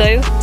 though.